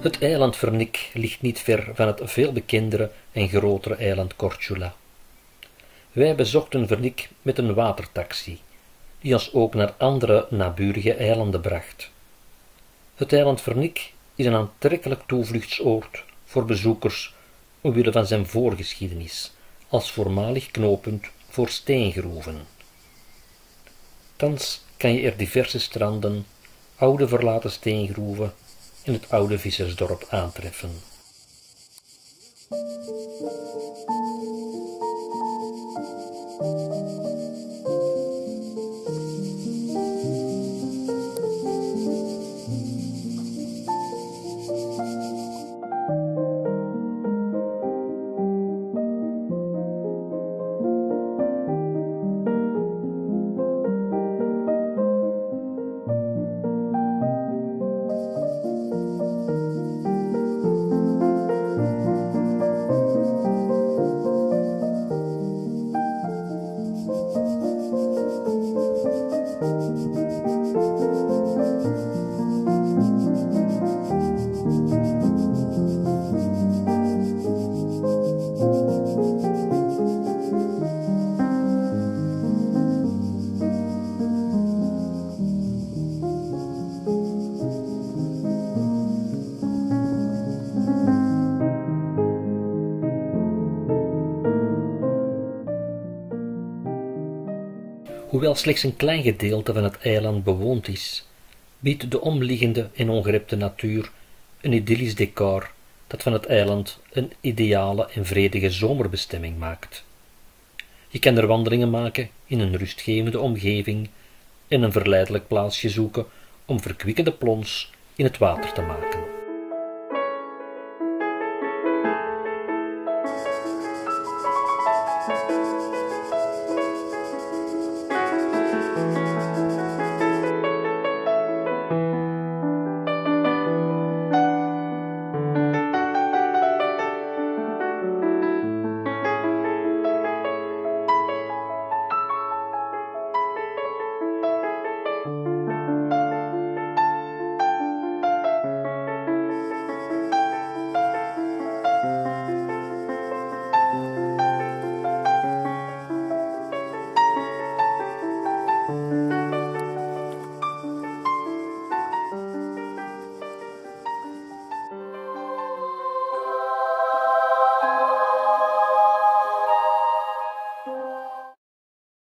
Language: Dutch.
Het eiland Vernik ligt niet ver van het veel bekendere en grotere eiland Korčula. Wij bezochten Vernik met een watertaxi, die ons ook naar andere naburige eilanden bracht. Het eiland Vernik is een aantrekkelijk toevluchtsoord voor bezoekers omwille van zijn voorgeschiedenis als voormalig knooppunt voor steengroeven. Thans kan je er diverse stranden, oude verlaten steengroeven en het oude vissersdorp aantreffen. Hoewel slechts een klein gedeelte van het eiland bewoond is, biedt de omliggende en ongerepte natuur een idyllisch decor dat van het eiland een ideale en vredige zomerbestemming maakt. Je kan er wandelingen maken in een rustgevende omgeving en een verleidelijk plaatsje zoeken om verkwikkende plons in het water te maken.